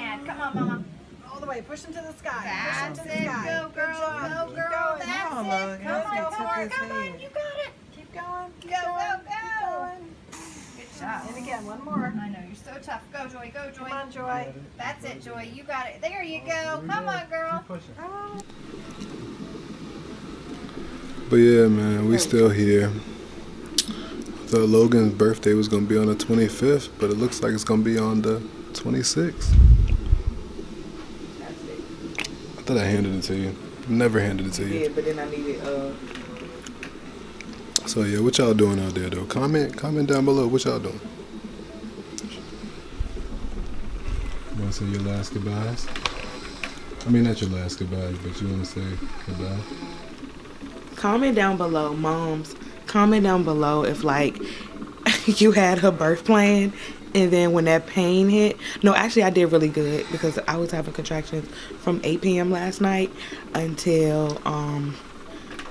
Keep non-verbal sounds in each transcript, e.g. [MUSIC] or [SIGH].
can. Come on, Mama. All the way. Push him to the sky. That's Push him to the it. sky. Go, Good girl. Go, girl. going. That's Come on, it. Logan. Come on, Let's come on, come on. You got it. Keep going. Keep Go, going. go, Keep go. Good job. And again, one more. I know you're so tough. Go, Joy. Go, Joy. Come on, Joy. That's it, Joy. You got it. There you go. Come on, girl. Oh. But yeah, man, we still here. Thought Logan's birthday was gonna be on the 25th, but it looks like it's gonna be on the 26th. I thought I handed it to you. Never handed it to you. Yeah, but then I needed uh So yeah, what y'all doing out there though? Comment, comment down below. What y'all doing? You wanna say your last goodbyes? I mean, not your last goodbyes, but you wanna say goodbye? comment down below, moms. Comment down below if like [LAUGHS] you had her birth plan and then when that pain hit. No, actually I did really good because I was having contractions from 8 p.m. last night until um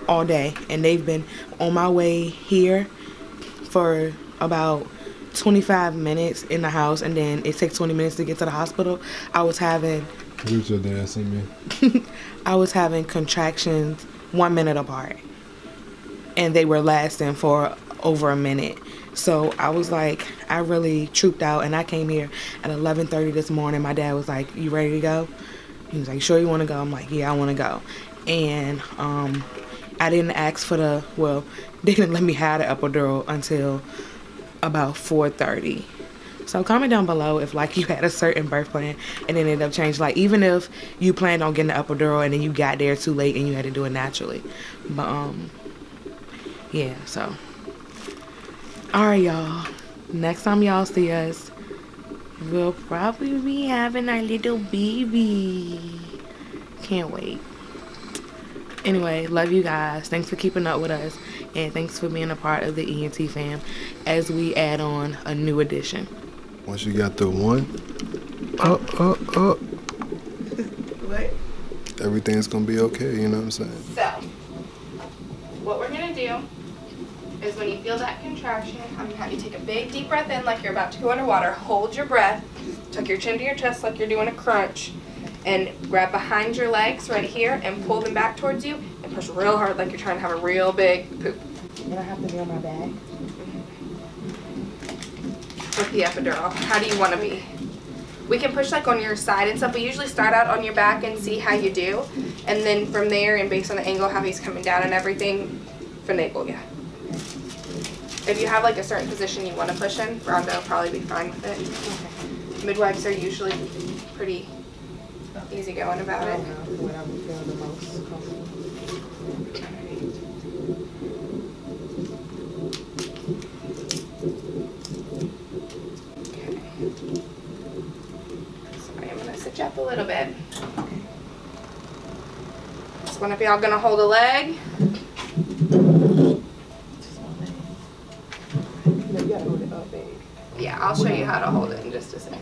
all day and they've been on my way here for about 25 minutes in the house and then it takes 20 minutes to get to the hospital. I was having What your dad sent me? [LAUGHS] I was having contractions one minute apart. And they were lasting for over a minute. So I was like, I really trooped out and I came here at 11:30 this morning. My dad was like, "You ready to go?" He was like, "Sure you want to go?" I'm like, "Yeah, I want to go." And um I didn't ask for the well, [LAUGHS] they didn't let me have the epidural until about 4:30. So comment down below if like [LAUGHS] you had a certain birth plan and it ended up changing. Like even if you planned on getting the epidural and then you got there too late and you had to do it naturally. But um yeah, so alright y'all. Next time y'all see us, we'll probably be having our little baby. Can't wait. Anyway, love you guys. Thanks for keeping up with us. And thanks for being a part of the ENT fam as we add on a new addition. Once you got the one, up, up, up, What? everything's gonna be okay. You know what I'm saying? So, what we're gonna do is when you feel that contraction, I'm gonna have you take a big deep breath in like you're about to go underwater. Hold your breath, tuck your chin to your chest like you're doing a crunch, and grab behind your legs right here and pull them back towards you and push real hard like you're trying to have a real big poop And I have to be on my back. with the epidural. How do you want to be? We can push like on your side and stuff. We usually start out on your back and see how you do, and then from there and based on the angle, how he's coming down and everything, finagle you. If you have like a certain position you want to push in, Rhonda will probably be fine with it. Midwives are usually pretty easygoing about it. don't know what I would feel the most comfortable. Okay. Sorry, I'm gonna sit up a little bit. Just one of y'all gonna hold a leg. No, you gotta hold it up, babe. Yeah, I'll show you how to hold it in just a second.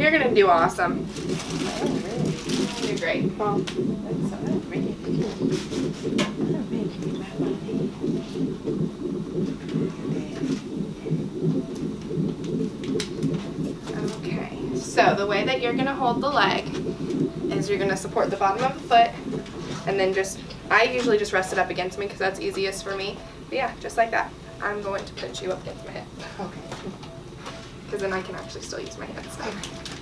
You're gonna do awesome. Great. Okay, so the way that you're gonna hold the leg is you're gonna support the bottom of the foot and then just, I usually just rest it up against me because that's easiest for me. But yeah, just like that. I'm going to put you up against my hip Okay. [LAUGHS] because then I can actually still use my hands.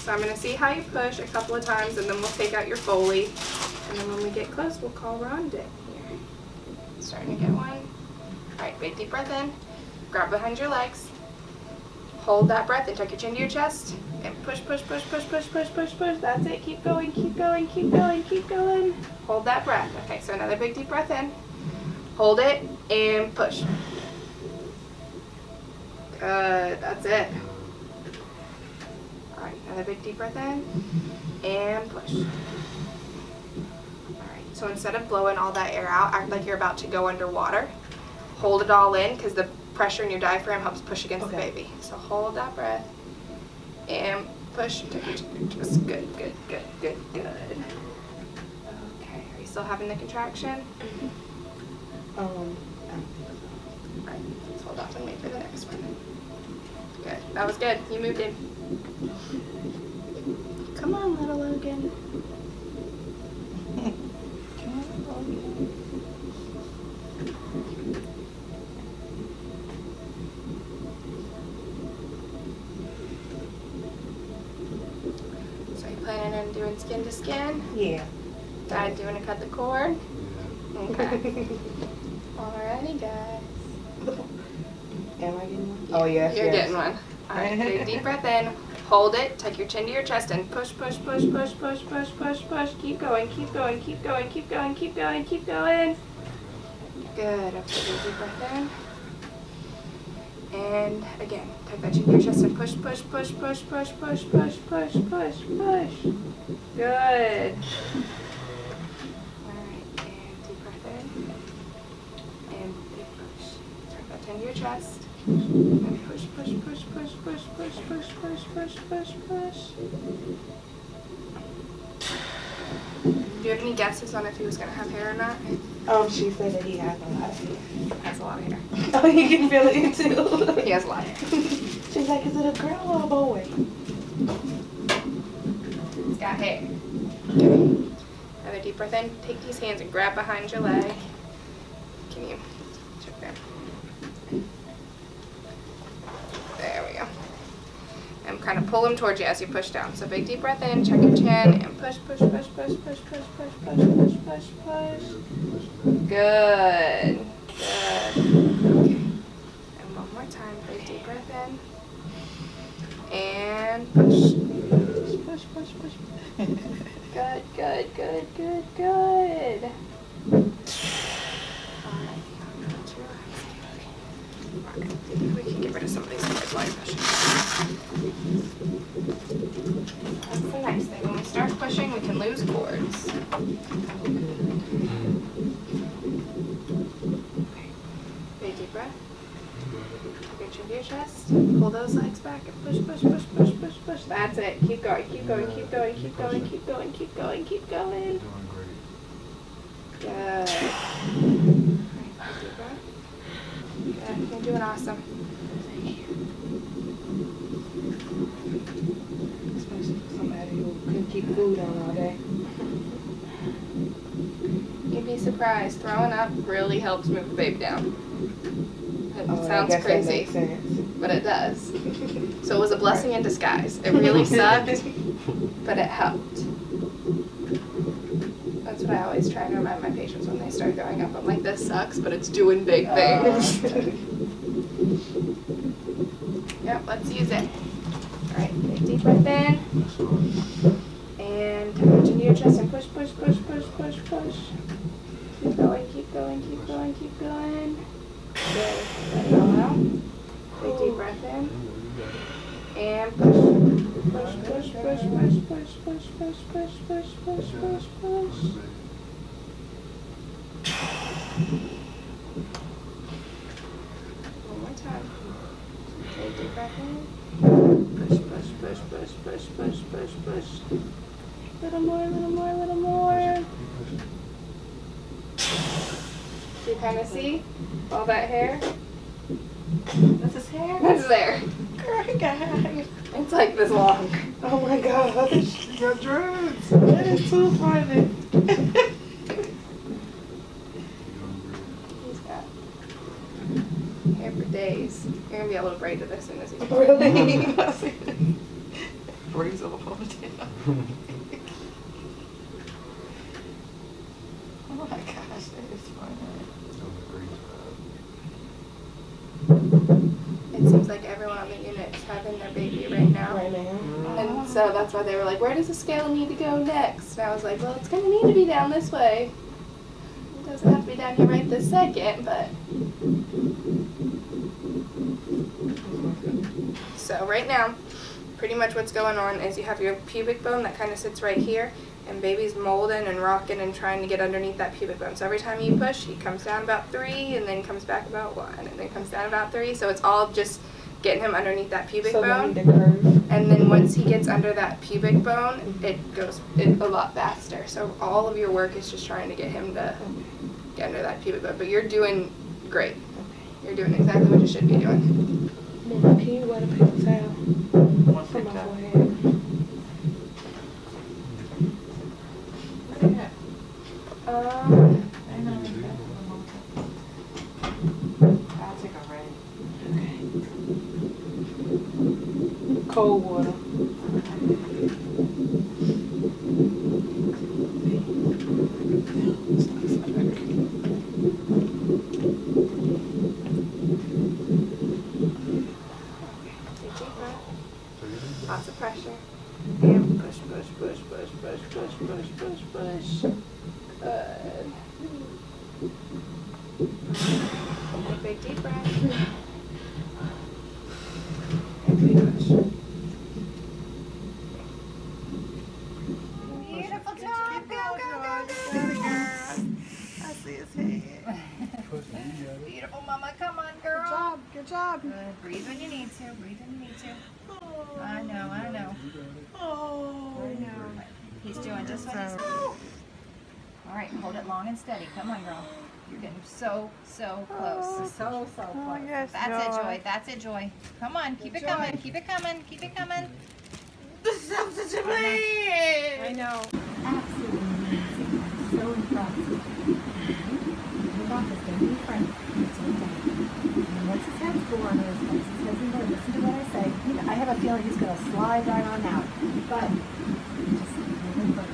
So I'm gonna see how you push a couple of times and then we'll take out your Foley. And then when we get close, we'll call Rhonda here. Starting to get one. All right, big deep breath in. Grab behind your legs. Hold that breath and tuck your chin to your chest. And push, push, push, push, push, push, push, push. That's it. Keep going, keep going, keep going, keep going. Hold that breath. Okay, so another big deep breath in. Hold it and push. Good. That's it. Another big deep breath in and push. All right, so instead of blowing all that air out, act like you're about to go underwater. Hold it all in because the pressure in your diaphragm helps push against the baby. So hold that breath and push. Just good, good, good, good, good. Okay, are you still having the contraction? Um, Alright, let's hold off and wait for the next one. Good. That was good. You moved in. Come on, little Logan. So you planning on doing skin to skin? yeah. Dad doing to cut the cord? Yeah. Okay. [LAUGHS] Oh yes. You're yes. getting one. Alright, take a deep breath in. Hold it. Take your chin to your chest and push, push, push, push, push, push, push, push. Keep going, keep going, keep going, keep going, keep going, keep going. Good. Okay, take a deep breath in. And again, take that chin to your chest and push, push, push, push, push, push, push, push, push, push. Good. Alright, and deep breath in. And big push. Take that chin to your chest. And push, push, push, push, push, push, push, push, push, push, push. Do you have any guesses on if he was gonna have hair or not? Um, she said that he has a lot of hair. He has a lot of hair. [LAUGHS] Oh, you can feel it too. [LAUGHS] He has a lot of hair. [LAUGHS] She's like, is it a girl or a boy? He's got hair. Another deep breath in. Take these hands and grab behind your leg. Can you check there? There we go. And kind of pull them towards you as you push down. So big deep breath in, check your chin, and push, push, push, push, push, push, push, push, push, push, push. Good. Good. Okay. And one more time. Big deep breath in. And push. Push, push, push, push. Good, good, good, good, good. Alright, I'm going to relax. Alright, we can get rid of some of these cords while you're pushing. That's the nice thing. When we start pushing, we can lose cords. Okay. Big deep breath. Take your your chest. Pull those legs back and push, push, push, push, push, push. That's it. Keep going, keep going, keep going, keep going, keep going, keep going, keep going. Good. Deep. Good. You're doing awesome. Especially for somebody who couldn't keep food on all day. You'd be surprised. Throwing up really helps move the baby down. It Oh, sounds crazy, but it does. So it was a blessing in disguise. It really [LAUGHS] sucked, but it helped. That's what I always try to remind my patients when they start throwing up. I'm like, this sucks, but it's doing big oh. things. [LAUGHS] Yep, let's use it. Alright, take a deep breath in. And touch into your chest and push, push, push, push, push, push. Keep going, keep going, keep going, keep going. Good. All out. A deep breath in. And push. Push, push, push, push, push, push, push, push, push, push, push, push. One more time. Take a deep breath in. Push, push, push, push, push, push, push, push. Little more, little more, little more. Do you kind of see all that hair? That's his hair? That's there. Girl, guys. It's like this long. Oh my gosh. You got dreads. That is too funny. He's got hair for days. You're gonna be able to braid it as soon as you [LAUGHS] can. really? Breeze of a ponytail. oh my gosh, that is funny. It seems like everyone on the unit is having right mm-hmm. now. right now. And so that's why they were like, where does the scale need to go next? And I was like, well, it's going to need to be down this way. It doesn't have to be down here right this second, but. So right now, pretty much what's going on is you have your pubic bone that kind of sits right here, and baby's molding and rocking and trying to get underneath that pubic bone. So every time you push, he comes down about three, and then comes back about one, and then comes down about three. So it's all just getting him underneath that pubic So bone. they curve. And then once he gets under that pubic bone, it goes it, a lot faster. So all of your work is just trying to get him to get under that pubic bone. But you're doing great. You're doing exactly what you should be doing. Mama, can you wet a paper towel from my forehead? Um, I'll take a red. Cold water. Take deep breath. Lots of pressure. And push, push, push, push, push, push, push, push, push. Good. Take a big deep breath. Beautiful mama. Come on, girl. Good job. Good job. Good. Breathe when you need to. Breathe when you need to. Oh. I know, I know. Oh. I know. He's doing just what he's All right, hold it long and steady. Come on, girl. You're getting so, so close. So, so oh, close. That's it, Joy. That's it, Joy. Come on, keep it coming. Keep it coming. Keep it coming. I know. Absolutely amazing. So impressed. Your doctor's going to be friendly. It's okay. And once his head's born, or once his head's in there, listen to what I say. You know, I have a feeling he's going to slide right on out. But just really firm.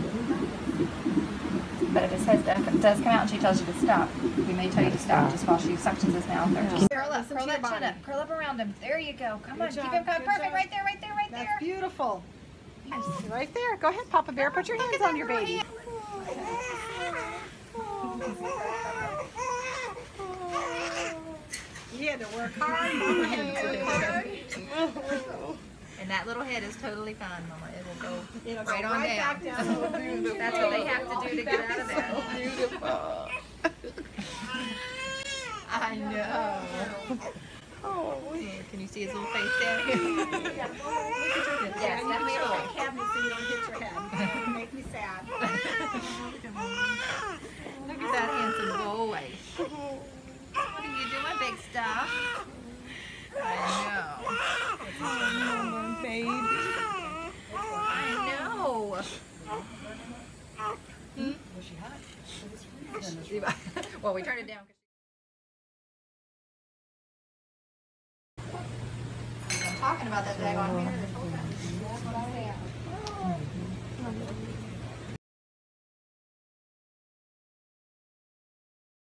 Really got But if his head does- does come out and she tells you to stop, we may tell you to stop just while she suctions his mouth. Or just curl up, curl that chin up, curl up around him. There you go. Come Good on, job, keep him coming. Perfect, job. right there, right there, right That's there. beautiful. Right there. Go ahead, Papa Bear. Put your Look hands at on your baby. hand. He had to work hard. [LAUGHS] Mama had to work hard. And that little head is totally fine, Mama. It will go It'll go right on right down. back down. [LAUGHS] That's what they have to do to get out of there. Beautiful. I know. Oh, can you see his little face down here? Yes, a boy. Cabinet so you don't hit your head. Make me sad. Look at that handsome boy. What are you doing, big stuff? I know. Baby. I know. Hmm? well, we turned it down. talking about that bag on here.